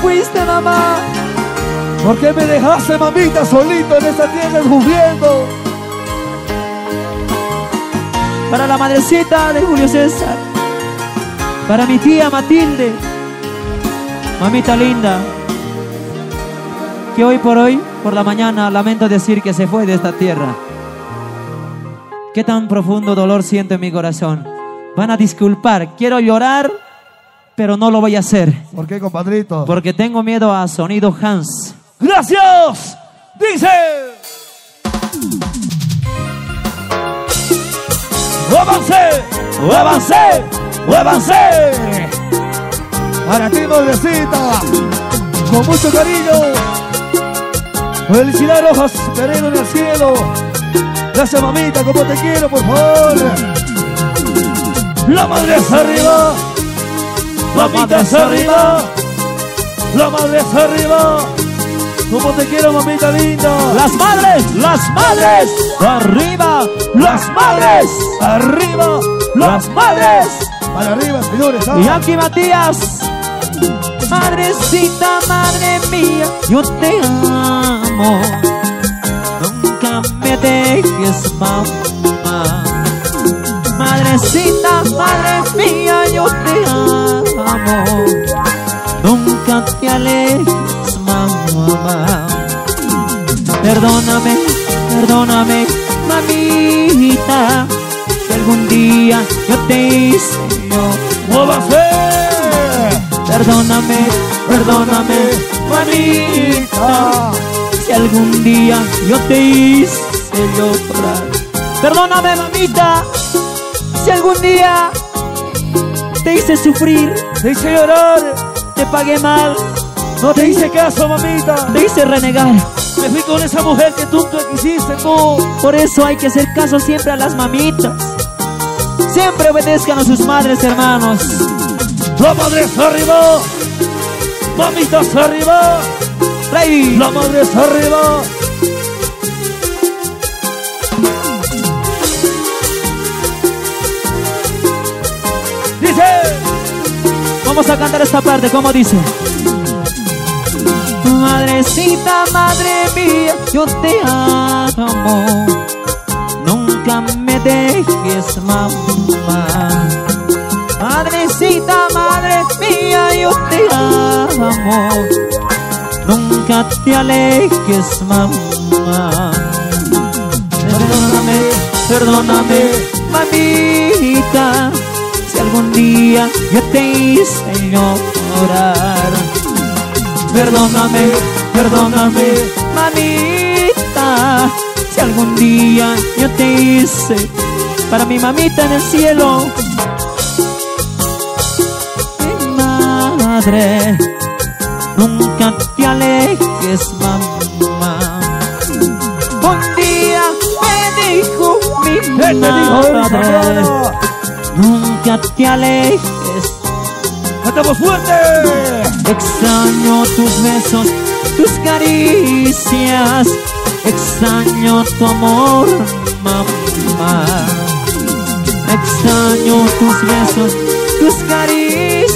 fuiste, mamá? ¿Por qué me dejaste, mamita, solito en esta tierra sufriendo? Para la madrecita de Julio César. Para mi tía Matilde. Mamita linda. Que hoy por hoy, por la mañana, lamento decir que se fue de esta tierra. Qué tan profundo dolor siento en mi corazón. Van a disculpar, quiero llorar, pero no lo voy a hacer. ¿Por qué, compadrito? Porque tengo miedo a sonido Hans. ¡Gracias! Dice. ¡Avancé! ¡Avancé! ¡Avancé! Para ti, madrecita, con mucho cariño. Felicidades, Rojas Pereno en el cielo. Gracias, mamita, como te quiero, por favor. La madre es arriba. Mamita es arriba. La madre es arriba. Como te quiero, mamita linda. Las madres, las madres, arriba, Las madres. Arriba. Las madres. Para arriba, señores. ¿ah? Y aquí Matías. Madrecita, madre mía, yo te amo. Nunca me dejes, mamá. Madrecita, madre mía, yo te amo. Nunca te alejes, mamá. Perdóname, perdóname, mamita. Si algún día yo te hice ¡Muévase! Perdóname, perdóname, mamita. Si algún día yo te hice llorar. Perdóname, mamita. Si algún día te hice sufrir, Te hice llorar. te pagué mal, No te hice caso, mamita. te hice renegar. Me fui con esa mujer que tú, tú quisiste, tú. Por eso hay que hacer caso siempre a las mamitas. Siempre obedezcan a sus madres, hermanos. La madre está arriba. Mamita está arriba. Rey. La madre está arriba. Vamos a cantar esta parte, ¿cómo dice? Madrecita, madre mía, yo te amo. Nunca me dejes, mamá. Madrecita, madre mía, yo te amo. Nunca te alejes, mamá. Perdóname, perdóname, mamita. Si algún día yo te hice llorar. Perdóname, perdóname, mamita. Si algún día yo te hice para mi mamita en el cielo. Mi madre, nunca te alejes, mamá. Un día me dijo mi el madre. Nunca te alejes, ¡Cantamos fuerte! extraño tus besos, tus caricias, extraño tu amor, mamá. Extraño tus besos, tus caricias,